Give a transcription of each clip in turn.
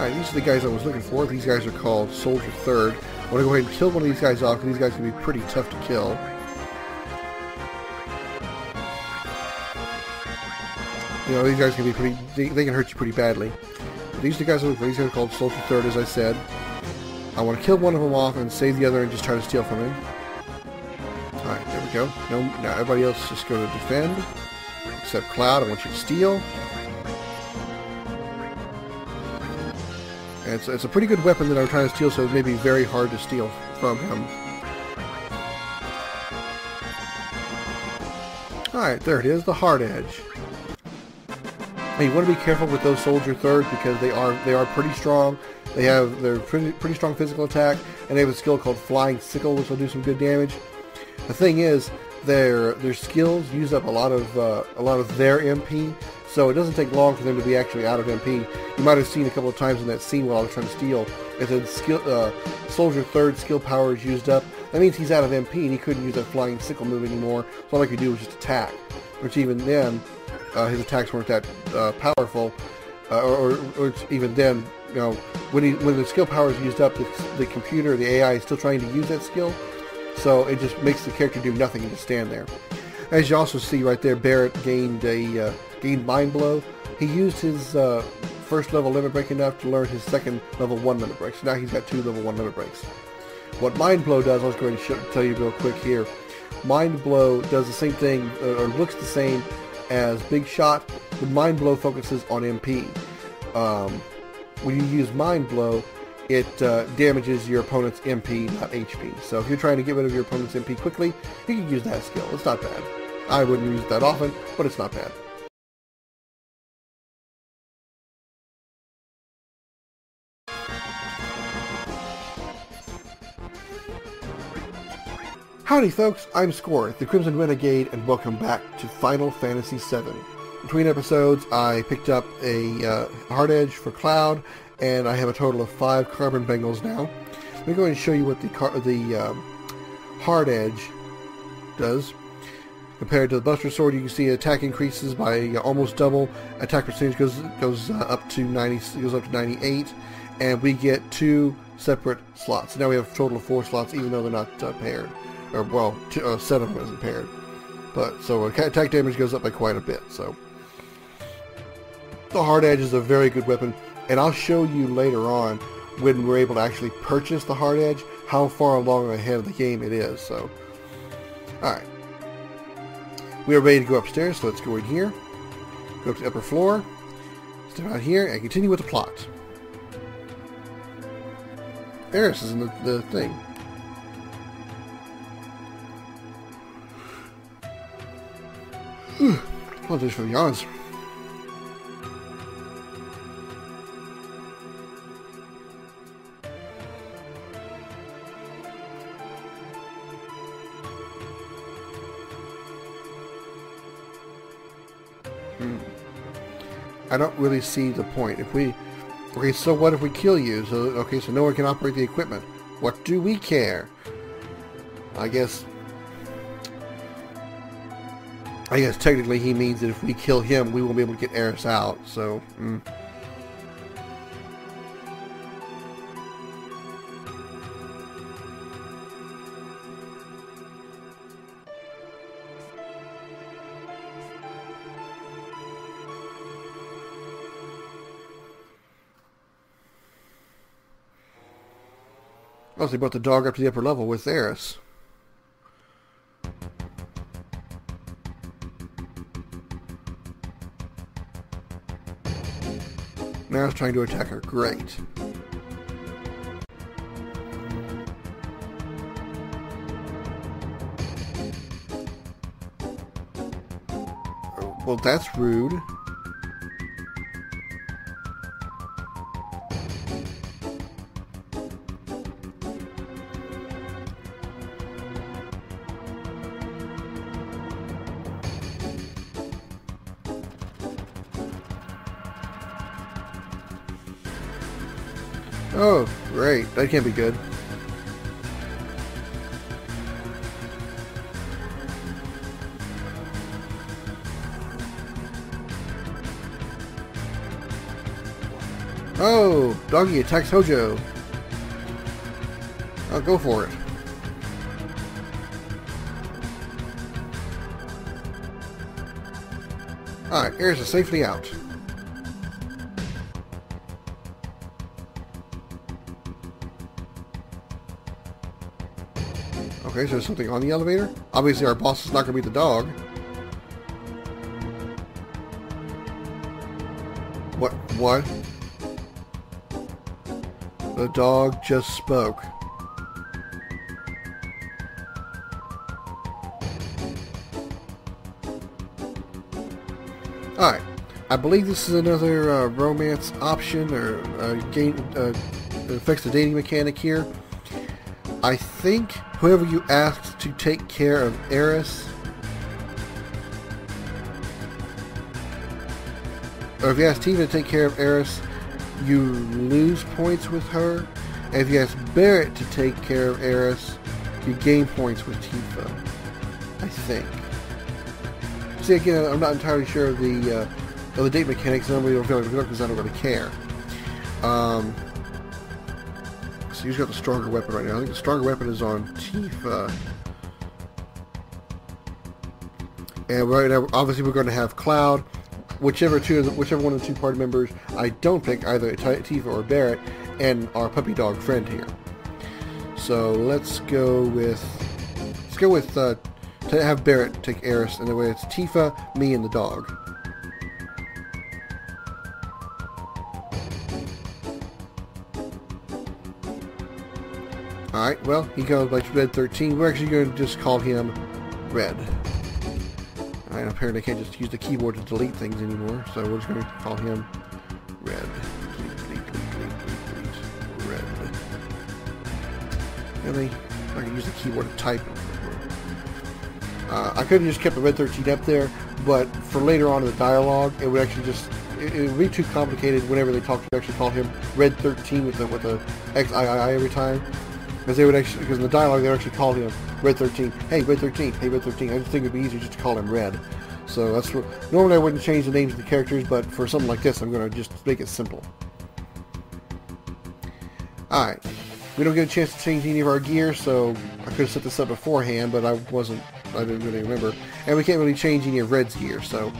Alright, these are the guys I was looking for. These guys are called Soldier Third. I want to go ahead and kill one of these guys off because these guys can be pretty tough to kill. You know, these guys can be pretty, they, they can hurt you pretty badly. But these are the guys I look for. These guys are called Soldier Third, as I said. I want to kill one of them off and save the other and just try to steal from him. Alright, there we go. No, now everybody else just go to defend. Except Cloud, I want you to steal. It's, it's a pretty good weapon that I'm trying to steal, so it may be very hard to steal from him. Alright, there it is, the hard edge. Now you want to be careful with those soldier thirds because they are they are pretty strong. They have they're pretty pretty strong physical attack, and they have a skill called Flying Sickle, which will do some good damage. The thing is, their their skills use up a lot of uh, a lot of their MP, so it doesn't take long for them to be actually out of MP. You might have seen a couple of times in that scene while I was trying to steal, it said skill, uh, Soldier Third skill power is used up. That means he's out of MP and he couldn't use that flying sickle move anymore. So all I could do was just attack, which even then, uh, his attacks weren't that uh, powerful. Uh, or, or, or, even then, you know, when he when the skill power is used up, the, the computer, the AI is still trying to use that skill. So it just makes the character do nothing and just stand there. As you also see right there, Barret gained a uh, gained Mind Blow. He used his uh, first level limit break enough to learn his second level 1 limit break. So now he's got two level 1 limit breaks. What Mind Blow does, I was going to tell you real quick here. Mind Blow does the same thing, or looks the same as Big Shot. The Mind Blow focuses on MP. Um, when you use Mind Blow, it uh, damages your opponent's MP, not HP. So if you're trying to get rid of your opponent's MP quickly, you can use that skill. It's not bad. I wouldn't use it that often, but it's not bad. Howdy folks, I'm Score, the Crimson Renegade, and welcome back to Final Fantasy VII. Between episodes, I picked up a uh, hard edge for Cloud, and I have a total of five carbon bangles now. Let me go ahead and show you what the the um, hard edge does. Compared to the Buster Sword, you can see attack increases by uh, almost double. Attack percentage goes goes uh, up to 90 goes up to 98, and we get two separate slots. Now we have a total of four slots, even though they're not uh, paired, or well, two, uh, them isn't paired. But so attack damage goes up by quite a bit. So the hard edge is a very good weapon, and I'll show you later on when we're able to actually purchase the hard edge how far along ahead of the game it is. So, all right. We are ready to go upstairs, so let's go in here. Go up to the upper floor. Step out here and continue with the plot. Aeris is in the, the thing. Apologies for the yawns. I don't really see the point. If we, okay, so what if we kill you? So okay, so no one can operate the equipment. What do we care? I guess. I guess technically he means that if we kill him, we won't be able to get Aeris out. So. Mm. They brought the dog up to the upper level with Aeris. Now it's trying to attack her. Great. Well, that's rude. That can't be good. Oh, doggy attacks Hojo. I'll go for it. Alright, Aeris a safely out. Okay, so there's something on the elevator? Obviously our boss is not going to be the dog. What? What? The dog just spoke. Alright. I believe this is another uh, romance option or uh, game uh, affects the dating mechanic here. I think whoever you asked to take care of Aeris or if you ask Tifa to take care of Aeris, you lose points with her. And if you ask Barret to take care of Aeris, you gain points with Tifa. I think. See, again, I'm not entirely sure of the uh, of the date mechanics. And I'm going to because I don't really care. Um, he's got the stronger weapon right now. I think the stronger weapon is on Tifa. And right now, obviously, we're going to have Cloud whichever two, whichever one of the two party members I don't pick, either Tifa or Barret, and our puppy dog friend here. So let's go with let's go with uh, to have Barret take Aeris, and the way it's Tifa, me, and the dog. Alright, well, he goes by Red 13. We're actually going to just call him Red. And apparently I can't just use the keyboard to delete things anymore, so we're just going to call him Red. Delete, delete, delete, Red. Really? I can use the keyboard to type. Uh, I could have just kept the Red 13 up there, but for later on in the dialogue, it would actually just it, would be too complicated whenever they talk to actually call him Red 13 with the with the XIII every time. Because they would actually, because in the dialogue they would actually call him Red 13. Hey, Red 13. Hey, Red 13. I just think it'd be easier just to call him Red. So that's what, normally I wouldn't change the names of the characters, but for something like this, I'm going to just make it simple. Alright. We don't get a chance to change any of our gear, so I could have set this up beforehand, but I wasn't, I didn't really remember. And we can't really change any of Red's gear, so...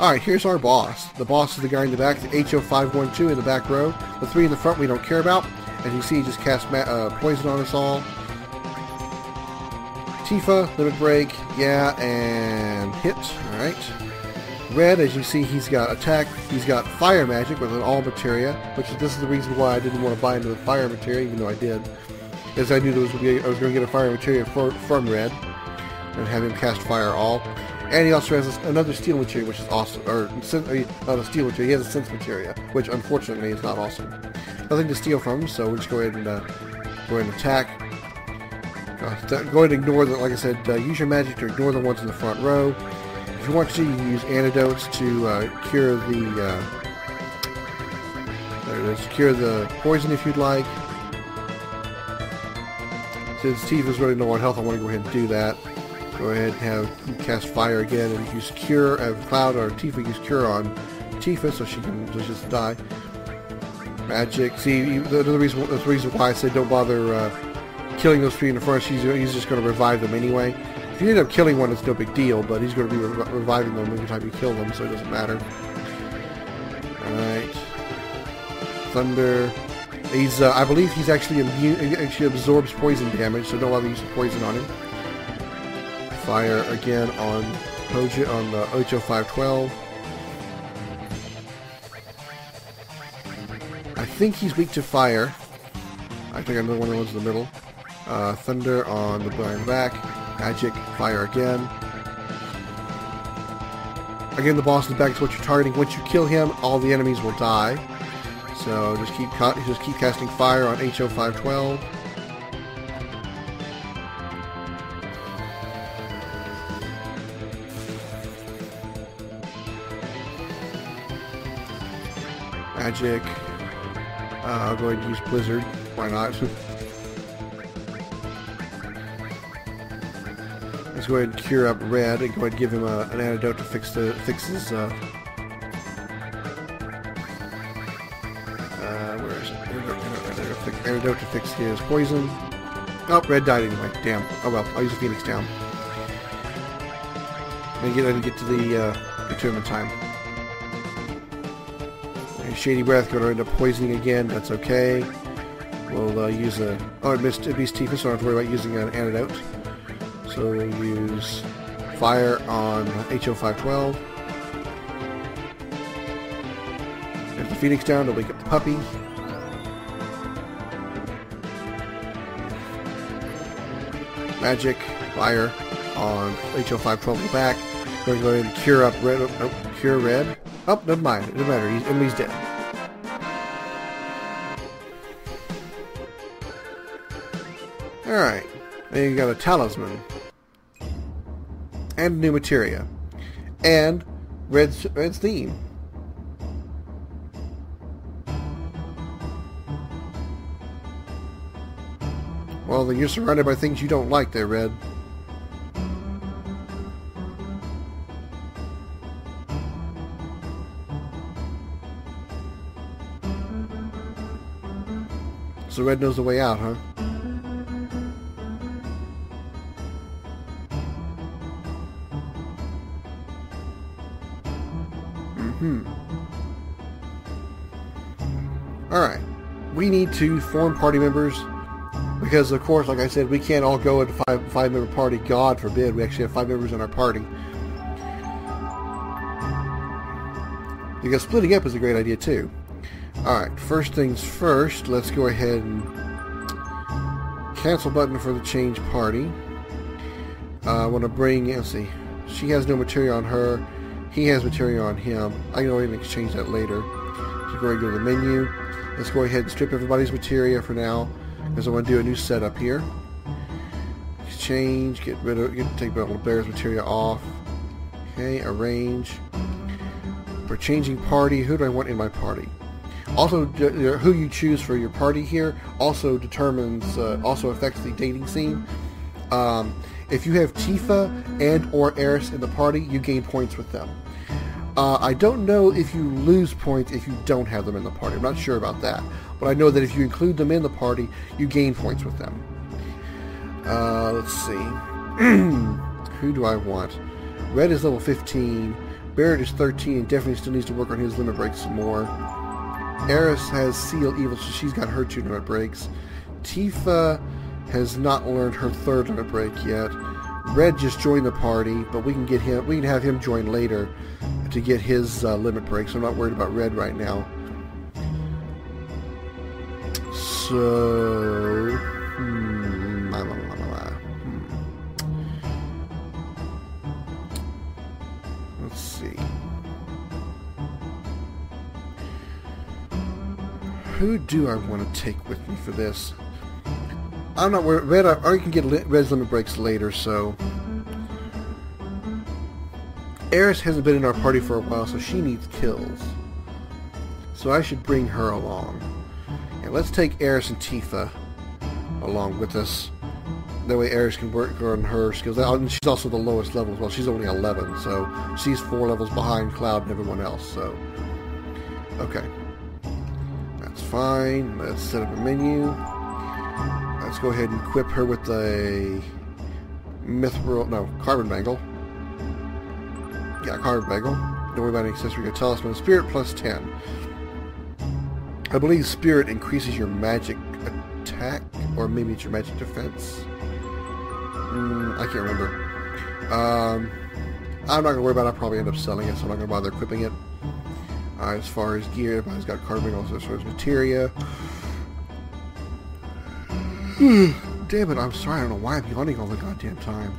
Alright, here's our boss. The boss is the guy in the back, the HO512 in the back row. The three in the front we don't care about. As you see, he just cast uh, poison on us all. Tifa, limit break, yeah, and hit. Alright. Red, as you see, he's got attack, he's got fire magic with an all materia, which is this is the reason why I didn't want to buy into the fire materia, even though I did. Because I knew there was I was going to get a fire materia for, from Red, and have him cast fire all. And he also has another steal materia, which is awesome. Or, not a steal materia, he has a sense materia, which unfortunately is not awesome. Nothing to steal from, so we'll just go ahead and uh, go ahead and attack. Uh, go ahead and ignore the, like I said, uh, use your magic to ignore the ones in the front row. If you want to, you can use antidotes to uh, cure the, uh, there it is, cure the poison if you'd like. Since Steve is running low on health, I want to go ahead and do that. Go ahead and have cast fire again and use cure, have Cloud or Tifa use cure on Tifa so she can just die. Magic. See, the, the reason, the reason why I said don't bother uh, killing those three in the front, he's, he's just going to revive them anyway. If you end up killing one, it's no big deal, but he's going to be re reviving them every time you kill them, so it doesn't matter. Alright. Thunder. He's, uh, I believe he's actually immune, actually absorbs poison damage, so don't bother using poison on him. Fire again on Hojo, on the HO 512. I think he's weak to fire. I think another one of the in the middle. Uh, thunder on the blind back. Magic, fire again. Again, the boss is back to what you're targeting. Once you kill him, all the enemies will die. So just keep just keep casting fire on HO 512. Magic. Uh, I'll go ahead and use Blizzard. Why not? Let's go ahead and cure up Red and go ahead and give him a, an antidote to fix the his. Uh... Uh, where is it? Antidote, to fix his poison. Oh, red died anyway. Damn. Oh well, I'll use phoenix down. Didn't get, didn't get to the uh, get to time. Shady Breath going to end up poisoning again. That's okay. We'll uh, use a... Oh, it missed, it missed Tifa, so I don't have to worry about using an antidote. So we'll use fire on HO512. Get the Phoenix down to wake up the puppy. Magic, fire on HO512 in the back. Going to go ahead and cure up red. Oh, cure red. Oh, never mind. It doesn't matter. He's, Emily's dead. Alright. Then you got a talisman. And new materia. And Red's, Red's theme. Well, then you're surrounded by things you don't like there, Red. So Red knows the way out, huh? Hmm. Alright. We need to form party members because, of course, like I said, we can't all go into five five member party. God forbid. We actually have five members in our party. Because splitting up is a great idea too. Alright, first things first, let's go ahead and cancel button for the change party. Uh, I want to bring, let's see, she has no material on her. He has material on him. I can ahead exchange that later. So go ahead and go to the menu. Let's go ahead and strip everybody's material for now, because I want to do a new setup here. Exchange, get rid of, get take all the Bear's material off. Okay, arrange. For changing party, who do I want in my party? Also, who you choose for your party here also determines, uh, also affects the dating scene. Um, if you have Tifa and or Aeris in the party, you gain points with them. Uh, I don't know if you lose points if you don't have them in the party. I'm not sure about that. But I know that if you include them in the party, you gain points with them. Uh, let's see. Who do I want? Red is level 15. Barret is 13 and definitely still needs to work on his limit breaks some more. Aeris has Seal Evil, so she's got her two limit breaks. Tifa has not learned her third limit break yet. Red just joined the party, but we can get him. We can have him join later to get his uh, limit break. So I'm not worried about Red right now. So, Who do I want to take with me for this? I'm not worried. Red, or you can get Red's limit breaks later, so... Aeris hasn't been in our party for a while, so she needs kills. So I should bring her along. And let's take Aeris and Tifa along with us. That way Aeris can work on her skills. And she's also the lowest level as well. She's only 11, so she's four levels behind Cloud and everyone else, so... Okay. That's fine. Let's set up a menu. Let's go ahead and equip her with a mithril, no, carbon bangle. Yeah, carbon bangle. Don't worry about any accessory. Got talisman. Spirit plus 10. I believe spirit increases your magic attack, or maybe it's your magic defense. Mm, I can't remember. Um, I'm not gonna worry about it. I'll probably end up selling it, so I'm not gonna bother equipping it. Uh, as far as gear, everybody's got carbon, also as far as materia. Damn it, I'm sorry, I don't know why I'm yawning all the goddamn time.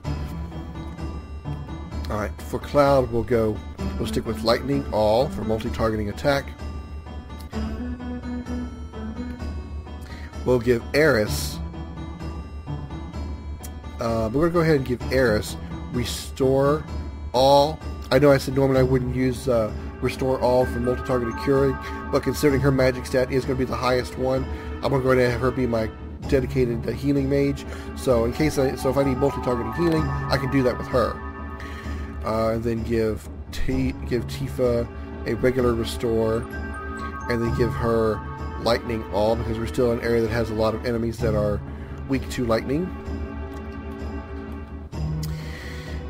Alright, for Cloud, we'll go, we'll stick with Lightning, all, for multi-targeting attack. We'll give Aeris, uh, we're going to go ahead and give Aeris Restore All. I know I said normally I wouldn't use uh, Restore All for multi-targeted curing, but considering her magic stat is going to be the highest one, I'm going to have her be my dedicated uh, healing mage. So in case I, so if I need multi-targeted healing, I can do that with her. Uh, and then give T, give Tifa a regular restore, and then give her lightning all because we're still in an area that has a lot of enemies that are weak to lightning.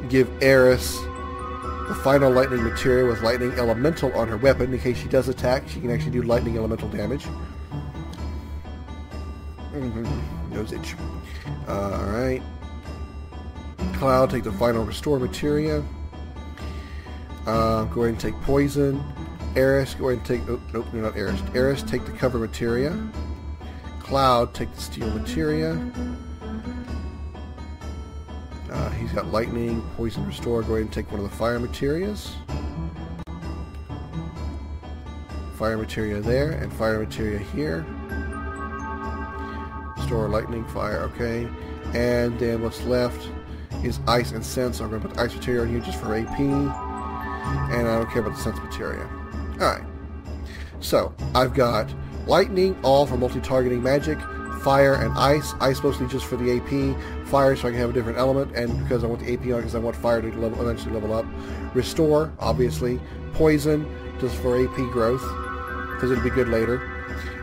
Give Aeris the final lightning materia with lightning elemental on her weapon in case she does attack. She can actually do lightning elemental damage. Mm-hmm. Nose itch. Alright. Cloud, take the final restore materia. Uh, go ahead and take poison. Aeris, go ahead and take... Oh, nope, you're not Aeris. Aeris, take the cover materia. Cloud, take the steal materia. He's got lightning, poison, restore. Go ahead and take one of the fire materials. Fire materia there, and fire materia here. Store lightning, fire, okay. And then what's left is ice and sense. So I'm going to put ice materia on here just for AP. And I don't care about the sense materia. Alright. So, I've got lightning, all for multi-targeting magic, fire and ice. Ice mostly just for the AP, fire so I can have a different element, and because I want the AP on because I want fire to level, eventually level up. Restore, obviously. Poison, just for AP growth, because it'll be good later.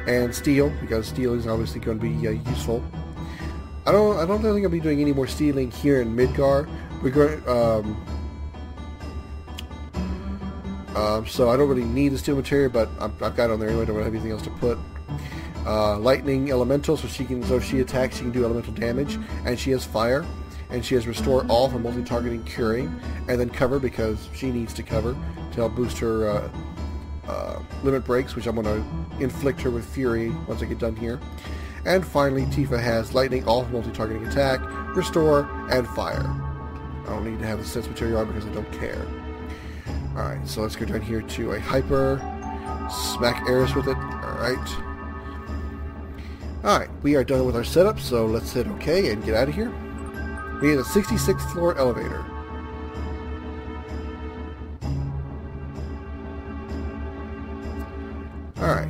And steal, because steal is obviously going to be uh, useful. I don't, I don't think I'll be doing any more stealing here in Midgar. We're going, um, um, so I don't really need the steal material, but i have got it on there anyway. I don't have anything else to put. Uh, lightning elemental, so she can, so if she attacks, she can do elemental damage, and she has fire, and she has restore all for multi-targeting curing, and then cover because she needs to cover to help boost her uh, uh, limit breaks, which I'm going to inflict her with fury once I get done here. And finally, Tifa has lightning, all for multi-targeting attack, restore, and fire. I don't need to have the sense material on because I don't care. Alright, so let's go down here to a hyper. Smack Aeris with it. Alright. Alright, we are done with our setup, so let's hit OK and get out of here. We have a 66th floor elevator. Alright.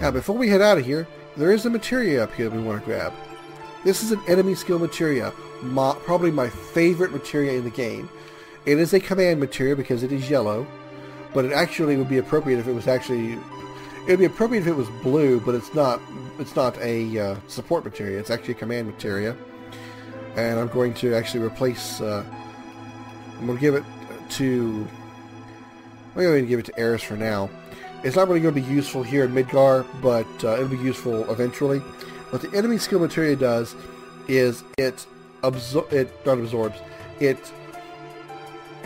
Now, before we head out of here, there is a materia up here we want to grab. This is an enemy skill materia, my, probably my favorite materia in the game. It is a command materia because it is yellow, but it actually would be appropriate if it was actually. It would be appropriate if it was blue, but it's not. It's not a uh, support materia. It's actually a command materia, and I'm going to actually replace. Uh, I'm going to give it to. I'm going to give it to Aeris for now. It's not really going to be useful here in Midgar, but uh, it'll be useful eventually. What the enemy skill materia does is it absor- it not absorbs it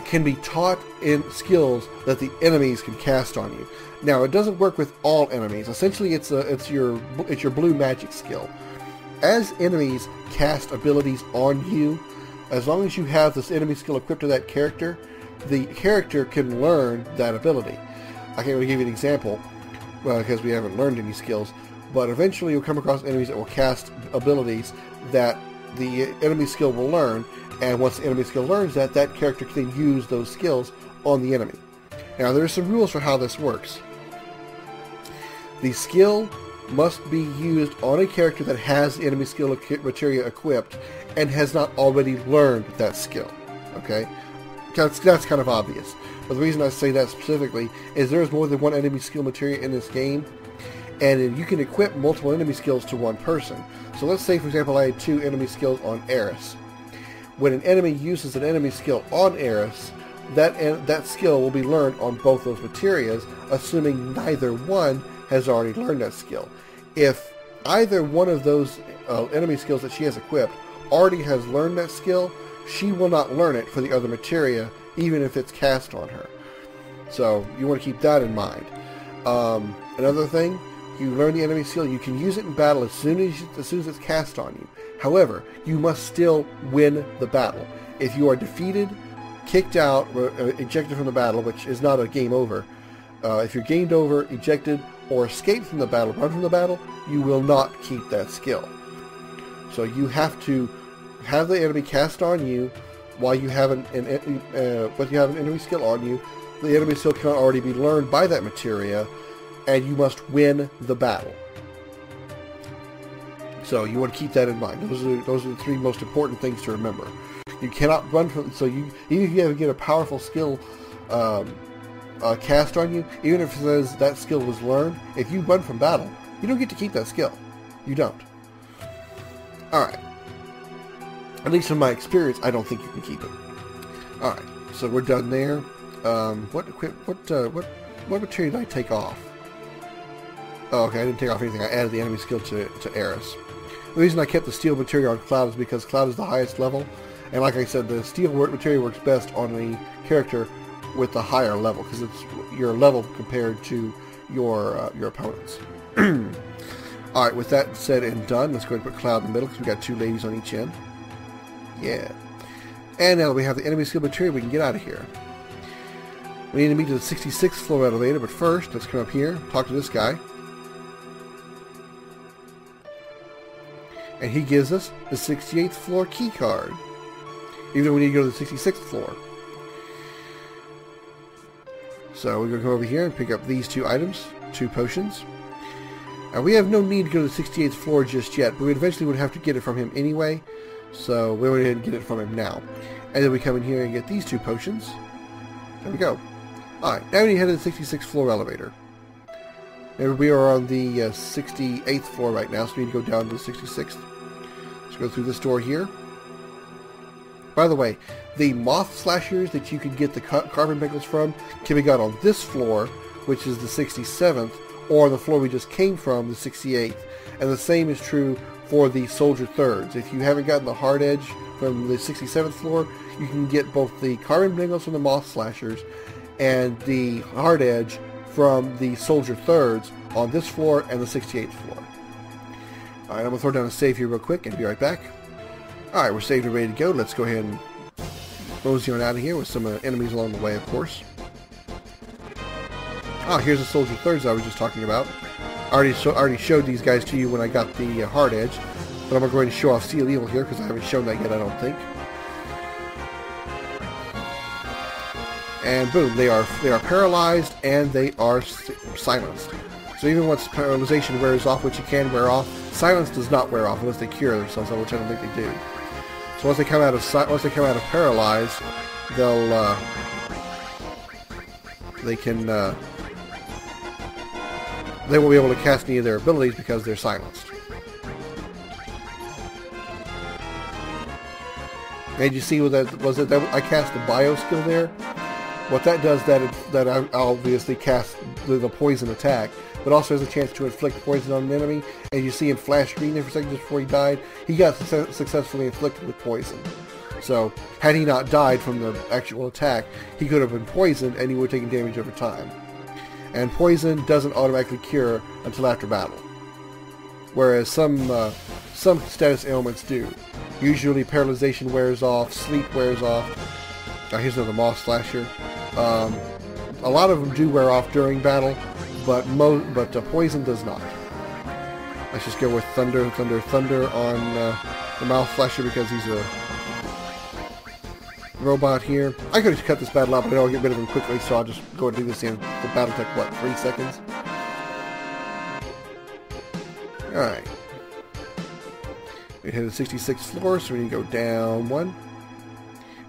can be taught in skills that the enemies can cast on you. Now, it doesn't work with all enemies. Essentially, it's a, it's your it's your blue magic skill. As enemies cast abilities on you, as long as you have this enemy skill equipped to that character, the character can learn that ability. I can't really give you an example uh, well, because we haven't learned any skills, but eventually you'll come across enemies that will cast abilities that the enemy skill will learn, and once the enemy skill learns that, that character can use those skills on the enemy. Now, there are some rules for how this works. The skill must be used on a character that has enemy skill materia equipped and has not already learned that skill. Okay? That's, that's kind of obvious. But the reason I say that specifically is there's more than one enemy skill materia in this game, and you can equip multiple enemy skills to one person. So let's say, for example, I had two enemy skills on Aeris. When an enemy uses an enemy skill on Aeris, that, that skill will be learned on both those materias, assuming neither one has already learned that skill. If either one of those uh, enemy skills that she has equipped already has learned that skill, she will not learn it for the other materia, even if it's cast on her. So you want to keep that in mind. Um, another thing, you learn the enemy skill, you can use it in battle as soon as, as soon as it's cast on you. However, you must still win the battle. If you are defeated, kicked out, or uh, ejected from the battle, which is not a game over, uh, if you're gamed over, ejected, or escaped from the battle, run from the battle, you will not keep that skill. So you have to have the enemy cast on you while you have an, an uh, you have an enemy skill on you. The enemy skill can already be learned by that materia, and you must win the battle. So you want to keep that in mind. Those are those are the three most important things to remember. You cannot run from. So you even if you have get a powerful skill um, uh, cast on you, even if it says that skill was learned, if you run from battle, You don't get to keep that skill. You don't. Alright. At least in my experience, I don't think you can keep it. Alright, so we're done there. Um, what what uh, what what material did I take off? Oh, okay, I didn't take off anything. I added the enemy skill to, to Aeris. The reason I kept the steal material on Cloud is because Cloud is the highest level, and like I said, the steal work material works best on the character with the higher level, because it's your level compared to your uh, your opponents. Alright, with that said and done, let's go ahead and put Cloud in the middle, because we got two ladies on each end. Yeah. And now that we have the enemy skill material, we can get out of here. We need to meet to the 66th floor elevator, but first, let's come up here, talk to this guy. And he gives us the 68th floor key card. Even though we need to go to the 66th floor. So we're going to come over here and pick up these two items, two potions. And we have no need to go to the 68th floor just yet, but we eventually would have to get it from him anyway. So we'll go ahead and get it from him now. And then we come in here and get these two potions. There we go. Alright, now we head to the 66th floor elevator. And we are on the uh, 68th floor right now, so we need to go down to the 66th. Let's go through this door here. By the way, the moth slashers that you can get the carbon bangles from can be got on this floor, which is the 67th, or the floor we just came from, the 68th. And the same is true for the soldier thirds. If you haven't gotten the hard edge from the 67th floor, you can get both the carbon bangles from the moth slashers and the hard edge from the soldier thirds on this floor and the 68th floor. Alright, I'm going to throw down a save here real quick and be right back. Alright, we're saved and ready to go. Let's go ahead and mosey on out of here with some uh, enemies along the way, of course. Ah, here's the soldier thirds I was just talking about. I already, already showed these guys to you when I got the uh, hard edge, but I'm going to show off Seal Evil here because I haven't shown that yet, I don't think. and boom, they are they are paralyzed and they are silenced. So even once paralyzation wears off, which it can wear off, silence does not wear off unless they cure themselves, which I don't think they do. So once they come out of once they come out of paralyzed, they'll uh, they can uh, they won't be able to cast any of their abilities because they're silenced. And you see what that was it? That I cast the bio skill there. What that does, that it, that I obviously cast the, the, poison attack, but also has a chance to inflict poison on an enemy. And you see him flash green there for a second just before he died. He got su successfully inflicted with poison. So, had he not died from the actual attack, he could have been poisoned and he would have taken damage over time. And poison doesn't automatically cure until after battle. Whereas some uh, some status ailments do. Usually paralyzation wears off, sleep wears off. Now here's another moth slasher. Um, a lot of them do wear off during battle, but mo but uh, poison does not. Let's just go with thunder, thunder, thunder on uh, the moth slasher because he's a robot here. I could cut this battle out, but I'll get rid of him quickly, so I'll just go and do this in. The battle took, what, three seconds? Alright. We hit the 66th floor, so we need to go down one.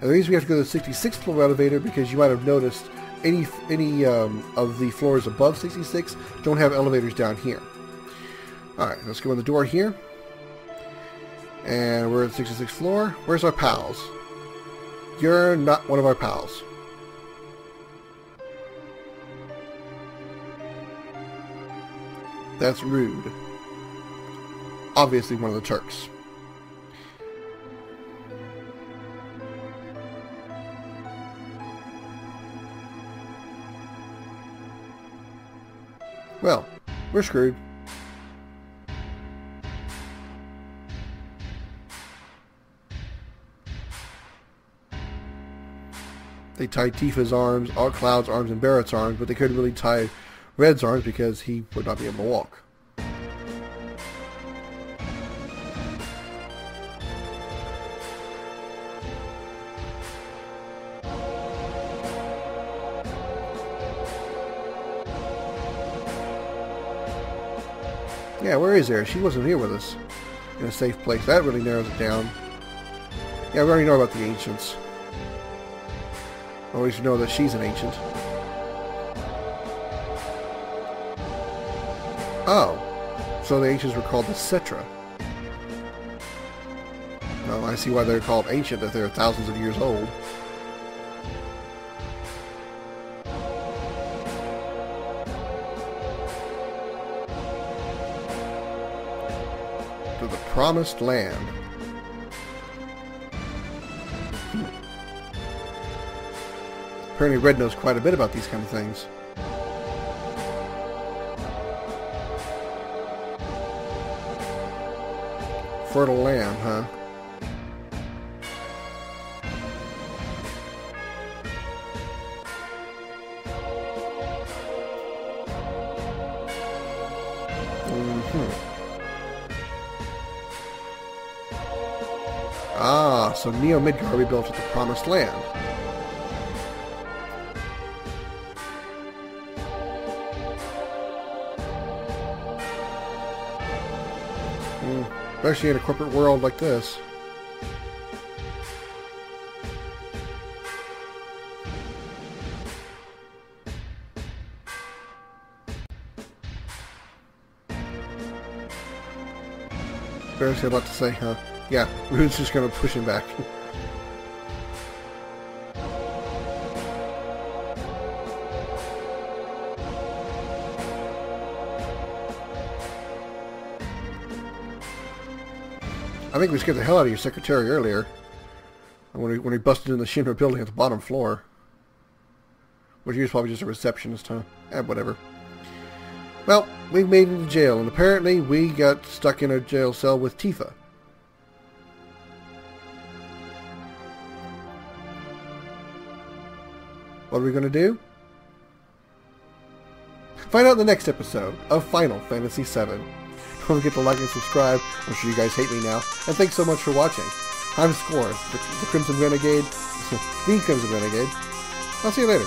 And the reason we have to go to the 66th floor elevator because you might have noticed any any um, of the floors above 66 don't have elevators down here. Alright, let's go in the door here. And we're at the 66th floor. Where's our pals? You're not one of our pals. That's rude. Obviously one of the Turks. Well, we're screwed. They tied Tifa's arms, all Cloud's arms, and Barret's arms, but they couldn't really tie Red's arms because he would not be able to walk. Yeah, where is there? She wasn't here with us. In a safe place. That really narrows it down. Yeah, we already know about the ancients. Always know that she's an ancient. Oh. So the ancients were called the Cetra. Well, I see why they're called ancient, if they're thousands of years old. Promised Land. Apparently Red knows quite a bit about these kind of things. Fertile land, huh? Ah, so Neo Midgar rebuilt the Promised Land. Especially in a corporate world like this. Barely a lot to say, huh? Yeah, Rude's just gonna push him back. I think we scared the hell out of your secretary earlier. When he, when he busted in the Shinra building at the bottom floor. Which he was probably just a receptionist, huh? Eh, whatever. Well, we made it to jail, and apparently we got stuck in a jail cell with Tifa. What are we going to do? Find out in the next episode of Final Fantasy VII. Don't forget to like and subscribe. I'm sure you guys hate me now. And thanks so much for watching. I'm Score, the, the Crimson Renegade, the Crimson Renegade. I'll see you later.